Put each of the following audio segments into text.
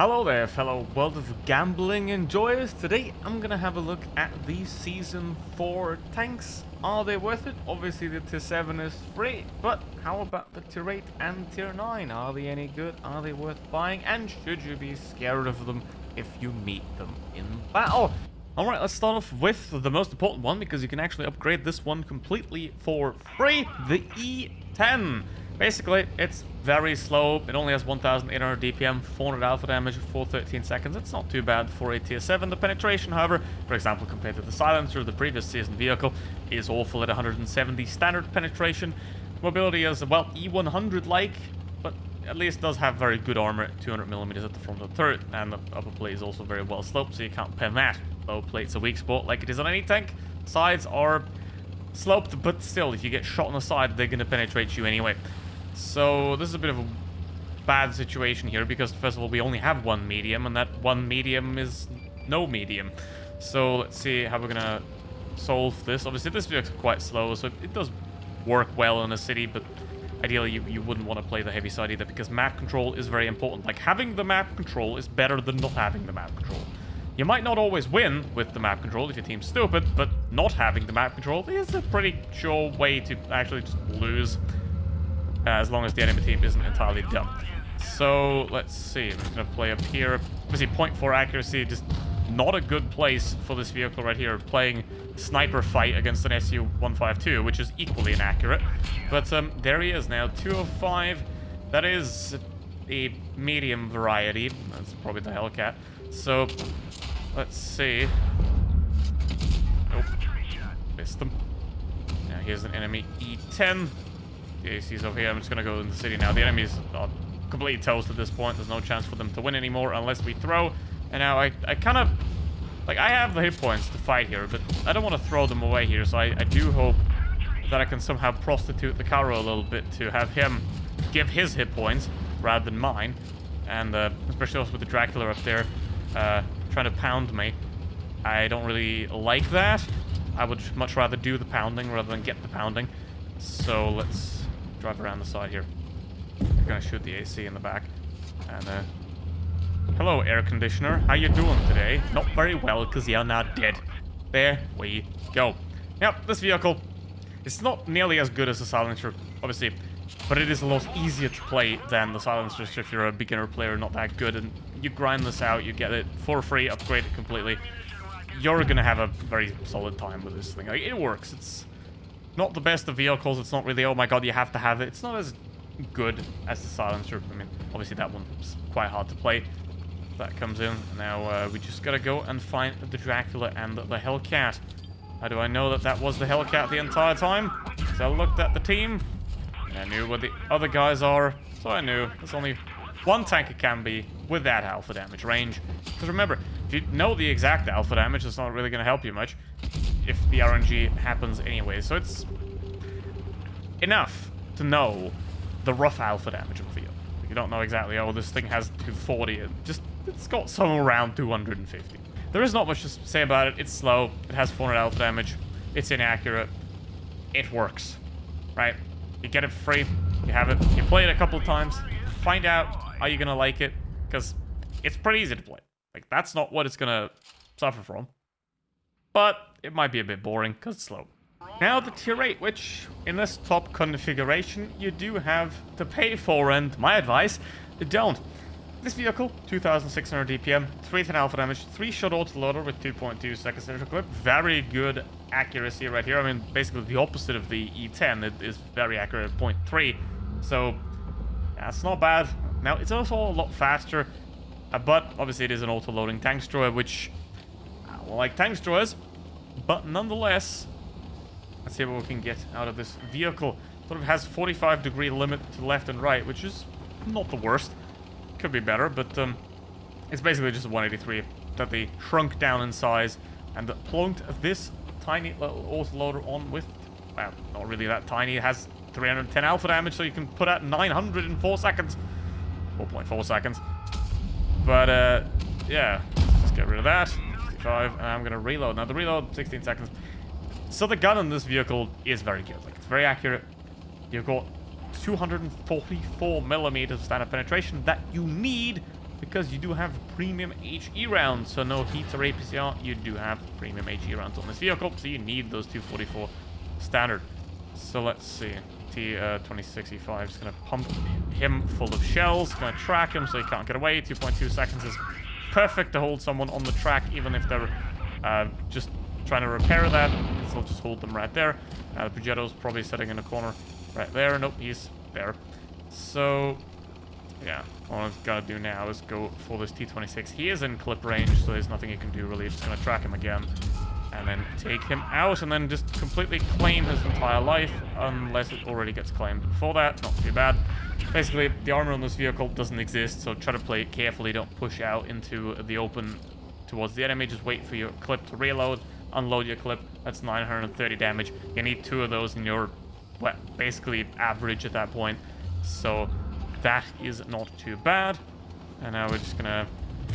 Hello there, fellow World of Gambling enjoyers. Today, I'm gonna have a look at the Season 4 tanks. Are they worth it? Obviously, the Tier 7 is free, but how about the Tier 8 and Tier 9? Are they any good? Are they worth buying? And should you be scared of them if you meet them in battle? Alright, let's start off with the most important one, because you can actually upgrade this one completely for free, the E10. Basically, it's very slow. It only has 1,800 DPM, 400 alpha damage for 13 seconds. It's not too bad for a tier 7. The penetration, however, for example, compared to the silencer, of the previous season vehicle, is awful at 170 standard penetration. Mobility is, well, E100-like, but at least does have very good armor at 200 millimeters at the front of the turret, and the upper plate is also very well sloped, so you can't pen that. Low plate's a weak spot like it is on any tank. Sides are sloped, but still, if you get shot on the side, they're going to penetrate you anyway. So this is a bit of a bad situation here because first of all we only have one medium and that one medium is no medium. So let's see how we're gonna solve this. Obviously this vehicle's quite slow so it does work well in a city but ideally you, you wouldn't want to play the heavy side either because map control is very important. Like having the map control is better than not having the map control. You might not always win with the map control if your team's stupid, but not having the map control is a pretty sure way to actually just lose uh, as long as the enemy team isn't entirely dumb. So let's see. I'm just gonna play up here. Obviously, 0.4 accuracy, just not a good place for this vehicle right here. Playing sniper fight against an SU-152, which is equally inaccurate. But um, there he is now, 205. That is a medium variety. That's probably the Hellcat. So let's see. Nope. Missed them. Now here's an enemy E10. The AC's over here. I'm just going to go in the city now. The enemy's are completely toast at this point. There's no chance for them to win anymore unless we throw. And now I, I kind of... Like, I have the hit points to fight here, but I don't want to throw them away here. So I, I do hope that I can somehow prostitute the Caro a little bit to have him give his hit points rather than mine. And uh, especially also with the Dracula up there uh, trying to pound me. I don't really like that. I would much rather do the pounding rather than get the pounding. So let's drive around the side here. We're gonna shoot the AC in the back. And, uh... Hello, air conditioner. How you doing today? Not very well, because you're not dead. There we go. Yep, this vehicle it's not nearly as good as the Silencer, obviously, but it is a lot easier to play than the Silencer if you're a beginner player, not that good, and you grind this out, you get it for free, upgrade it completely. You're gonna have a very solid time with this thing. Like, it works. It's not the best of vehicles. It's not really, oh my god, you have to have it. It's not as good as the Silencer. I mean, obviously that one's quite hard to play. That comes in. Now uh, we just gotta go and find the Dracula and the Hellcat. How do I know that that was the Hellcat the entire time? Because I looked at the team, and I knew where the other guys are. So I knew there's only one tank it can be with that alpha damage range. Because remember, if you know the exact alpha damage, it's not really going to help you much if the RNG happens anyway. So it's enough to know the rough alpha damage of the field. You don't know exactly, oh, this thing has 240. Just, it's got somewhere around 250. There is not much to say about it. It's slow. It has 400 alpha damage. It's inaccurate. It works, right? You get it free. You have it. You play it a couple times. Find out, are you to like it? Because it's pretty easy to play. Like, that's not what it's to suffer from. But it might be a bit boring because it's slow. Now the tier 8, which in this top configuration you do have to pay for, and my advice, don't. This vehicle, 2600 DPM, 310 alpha damage, 3 shot autoloader with 2.2 seconds clip. Very good accuracy right here. I mean, basically the opposite of the E10. It is very accurate at 0.3. So, that's not bad. Now, it's also a lot faster, uh, but obviously it is an auto-loading tank destroyer, which, uh, well, like tank destroyers, but nonetheless, let's see what we can get out of this vehicle. Sort of has 45 degree limit to left and right, which is not the worst. Could be better, but um, it's basically just a 183 that they shrunk down in size and plonked this tiny little autoloader on with, well, not really that tiny. It has 310 alpha damage, so you can put out 900 in 4 seconds. 4.4 seconds. But, uh, yeah, let's get rid of that. 65, and I'm going to reload. Now, the reload, 16 seconds. So the gun on this vehicle is very good. Like, it's very accurate. You've got 244 millimeters of standard penetration that you need because you do have premium HE rounds. So no heat or APCR, you do have premium HE rounds on this vehicle. So you need those 244 standard. So let's see. T-26E5 uh, is going to pump him full of shells. Going to track him so he can't get away. 2.2 seconds is perfect to hold someone on the track, even if they're uh, just trying to repair that. They'll just hold them right there. Uh, the Progetto's probably sitting in a corner right there. Nope, he's there. So, yeah, all I've got to do now is go for this T-26. He is in clip range, so there's nothing you can do really. Just going to track him again and then take him out and then just completely claim his entire life unless it already gets claimed before that. Not too bad. Basically, the armor on this vehicle doesn't exist, so try to play it carefully. Don't push out into the open towards the enemy. Just wait for your clip to reload, unload your clip. That's 930 damage. You need two of those and you're well, basically average at that point. So that is not too bad. And now we're just gonna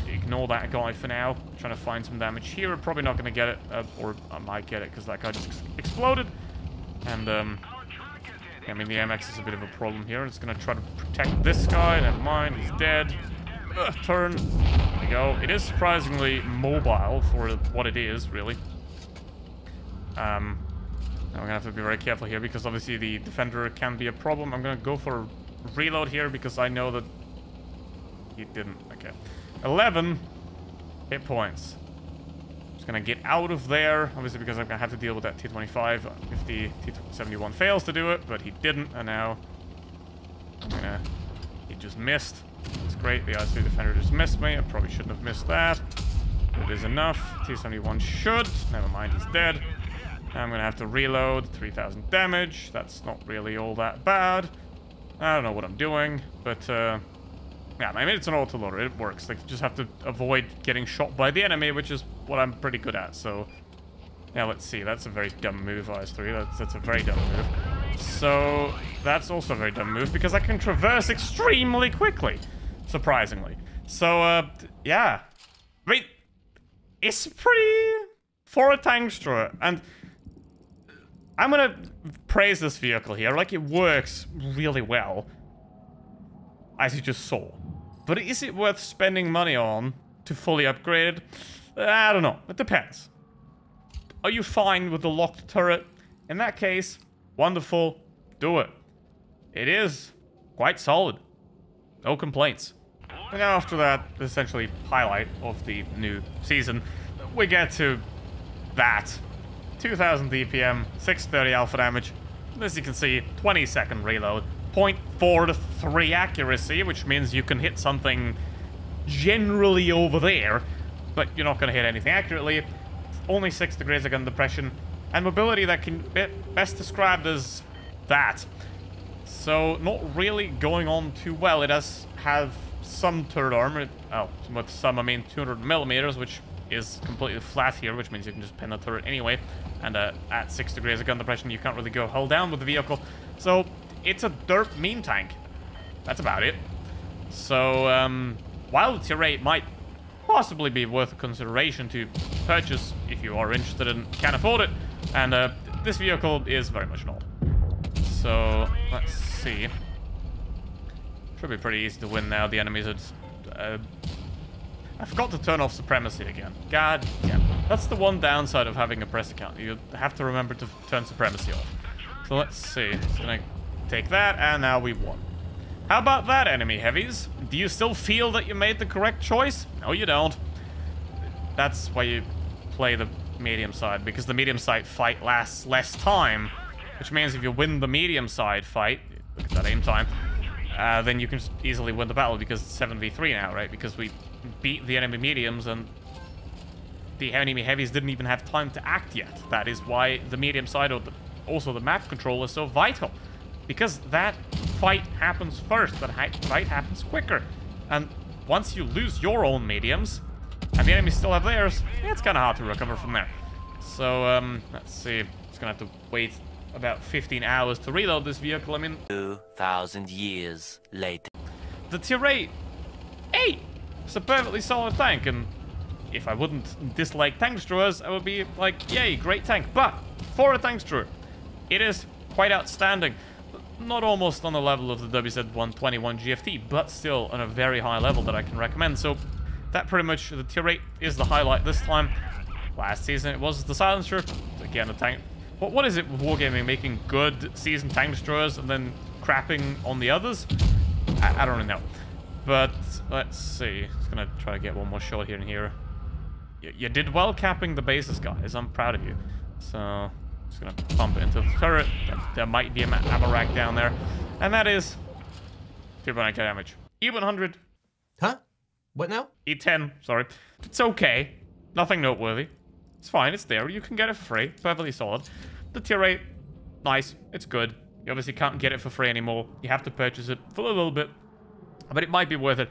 ignore that guy for now. Trying to find some damage here. We're probably not going to get it, uh, or I might get it because that guy just ex exploded. And, um, I mean, the MX is a bit of a problem here. It's going to try to protect this guy. Never mind, he's dead. Turn. There we go. It is surprisingly mobile for what it is, really. Um, I'm going to have to be very careful here because obviously the defender can be a problem. I'm going to go for reload here because I know that he didn't. Okay. 11 hit points. Just gonna get out of there, obviously because I'm gonna have to deal with that T-25 if the T-71 fails to do it, but he didn't, and now I'm gonna... He just missed. It's great, the IC defender just missed me. I probably shouldn't have missed that. It is enough. T-71 should. Never mind, he's dead. I'm gonna have to reload. 3,000 damage. That's not really all that bad. I don't know what I'm doing, but uh, yeah, I mean, it's an auto-loader. It works. Like, you just have to avoid getting shot by the enemy, which is what I'm pretty good at, so... Yeah, let's see. That's a very dumb move, IS-3. That's, that's a very dumb move. So, that's also a very dumb move, because I can traverse extremely quickly, surprisingly. So, uh, yeah. I mean, it's pretty... For a Tankstro, and... I'm gonna praise this vehicle here. Like, it works really well as you just saw. But is it worth spending money on to fully upgrade it? I don't know. It depends. Are you fine with the locked turret? In that case, wonderful. Do it. It is quite solid. No complaints. And after that, essentially highlight of the new season, we get to that. 2000 DPM, 630 alpha damage. As you can see, 20 second reload. 0.4 to 3 accuracy, which means you can hit something generally over there, but you're not going to hit anything accurately. Only 6 degrees of gun depression, and mobility that can be best described as that. So, not really going on too well. It does have some turret armor. Oh, with some, I mean 200 millimeters, which is completely flat here, which means you can just pin the turret anyway. And uh, at 6 degrees of gun depression, you can't really go hull down with the vehicle. So, it's a dirt mean tank. That's about it. So, um, while the T-Ray might possibly be worth a consideration to purchase if you are interested and can afford it, and uh, this vehicle is very much not. So, let's see. Should be pretty easy to win now. The enemies are... Uh, I forgot to turn off Supremacy again. God damn. That's the one downside of having a press account. You have to remember to turn Supremacy off. So let's see. It's gonna Take that, and now we won. How about that, enemy heavies? Do you still feel that you made the correct choice? No, you don't. That's why you play the medium side, because the medium side fight lasts less time, which means if you win the medium side fight, look at that aim time, uh, then you can easily win the battle because it's 7v3 now, right? Because we beat the enemy mediums and the enemy heavies didn't even have time to act yet. That is why the medium side, or the, also the map control, is so vital. Because that fight happens first, that fight happens quicker. And once you lose your own mediums, and the enemies still have theirs, it's kind of hard to recover from there. So, um, let's see. It's gonna have to wait about 15 hours to reload this vehicle. I mean... 2,000 years later. The T-Ray 8 It's a perfectly solid tank, and if I wouldn't dislike tank destroyers, I would be like, yay, great tank. But, for a tank destroyer, it is quite outstanding not almost on the level of the WZ-121 GFT, but still on a very high level that I can recommend. So that pretty much, the tier 8 is the highlight this time. Last season it was the Silencer. Again, the tank. What, what is it with Wargaming making good season tank destroyers and then crapping on the others? I, I don't really know. But let's see. Just gonna try to get one more shot here and here. You, you did well capping the bases, guys. I'm proud of you. So just gonna pump it into the turret. There, there might be a ammo rack down there. And that is 2.9k damage. E100. Huh? What now? E10, sorry. It's okay. Nothing noteworthy. It's fine, it's there. You can get it for free. Perfectly solid. The tier 8, nice. It's good. You obviously can't get it for free anymore. You have to purchase it for a little bit. But it might be worth it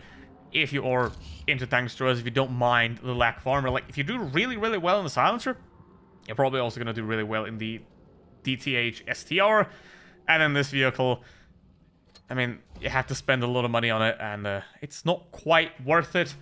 if you are into tank destroyers, if you don't mind the lack of armor. Like, if you do really, really well in the silencer, you're probably also going to do really well in the DTH STR. And in this vehicle, I mean, you have to spend a lot of money on it, and uh, it's not quite worth it.